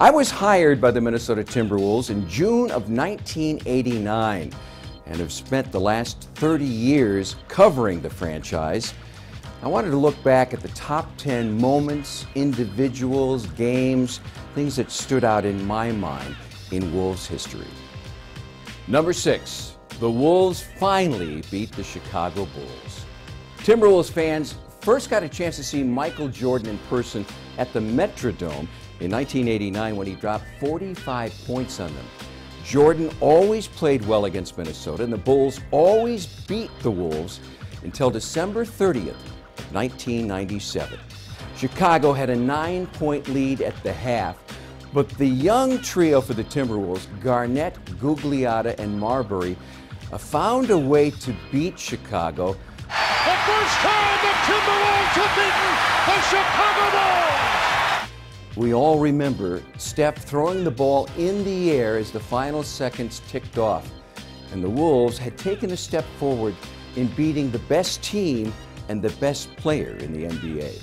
I was hired by the Minnesota Timberwolves in June of 1989 and have spent the last 30 years covering the franchise. I wanted to look back at the top 10 moments, individuals, games, things that stood out in my mind in Wolves history. Number six, the Wolves finally beat the Chicago Bulls. Timberwolves fans first got a chance to see Michael Jordan in person at the Metrodome in 1989 when he dropped 45 points on them. Jordan always played well against Minnesota, and the Bulls always beat the Wolves until December 30th, 1997. Chicago had a nine point lead at the half, but the young trio for the Timberwolves, Garnett, Gugliotta, and Marbury, uh, found a way to beat Chicago. The first time the Timberwolves have beaten the Chicago Bulls! We all remember Steph throwing the ball in the air as the final seconds ticked off. And the Wolves had taken a step forward in beating the best team and the best player in the NBA.